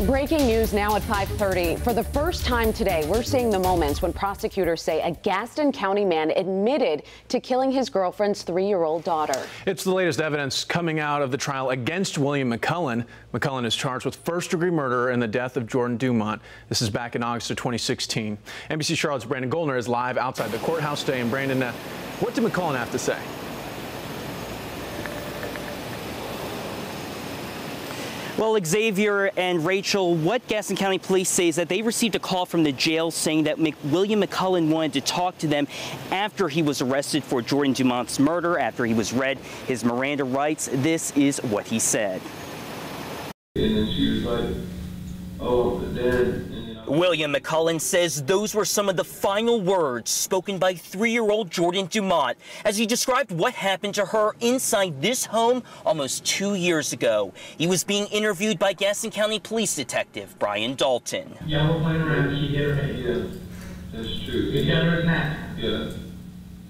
Breaking news now at 5:30. For the first time today, we're seeing the moments when prosecutors say a Gaston County man admitted to killing his girlfriend's 3-year-old daughter. It's the latest evidence coming out of the trial against William McCullen. McCullen is charged with first-degree murder in the death of Jordan Dumont. This is back in August of 2016. NBC Charlotte's Brandon Goldner is live outside the courthouse today. And Brandon, uh, what did McCullen have to say? Well, Xavier and Rachel, what Gaston County Police say is that they received a call from the jail saying that Mc William McCullen wanted to talk to them after he was arrested for Jordan Dumont's murder, after he was read his Miranda rights. This is what he said. And then she was like, oh, Dad, William McCullen says those were some of the final words spoken by three-year-old Jordan Dumont as he described what happened to her inside this home almost two years ago. He was being interviewed by Gaston County Police Detective Brian Dalton. Yeah, we're playing around. She hit her head. Yeah, that's true. He got her neck. Yeah.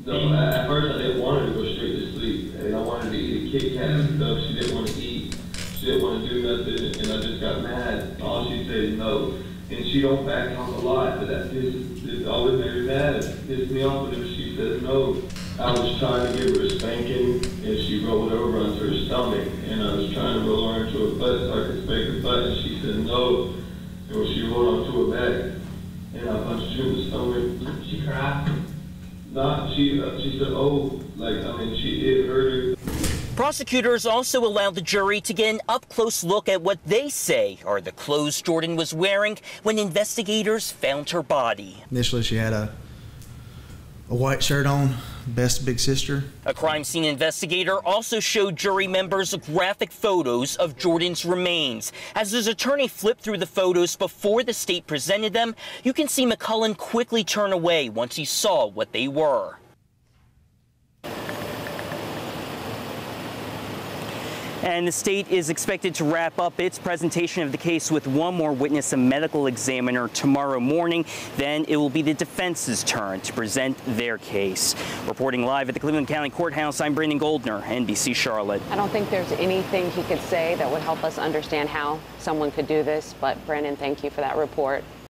No, uh, at first I didn't want her to go straight to sleep, and I wanted to eat a Kit Kat and stuff. She didn't want to eat. She didn't want to do nothing, and I just got mad. All she said is no and she don't back off a lot, but that pisses, it always made me mad. It pissed me off whenever she says no. I was trying to give her a spanking, and she rolled over onto her stomach, and I was trying to roll her into her butt so I could spank her butt, and she said no. And when she rolled onto her back, and I punched her in the stomach. She cried? Nah, she, uh, she said, oh, like, I mean, she, it hurt her. Prosecutors also allowed the jury to get an up-close look at what they say are the clothes Jordan was wearing when investigators found her body. Initially, she had a, a white shirt on, best big sister. A crime scene investigator also showed jury members graphic photos of Jordan's remains. As his attorney flipped through the photos before the state presented them, you can see McCullen quickly turn away once he saw what they were. And the state is expected to wrap up its presentation of the case with one more witness, a medical examiner, tomorrow morning. Then it will be the defense's turn to present their case. Reporting live at the Cleveland County Courthouse, I'm Brandon Goldner, NBC Charlotte. I don't think there's anything he could say that would help us understand how someone could do this, but Brandon, thank you for that report.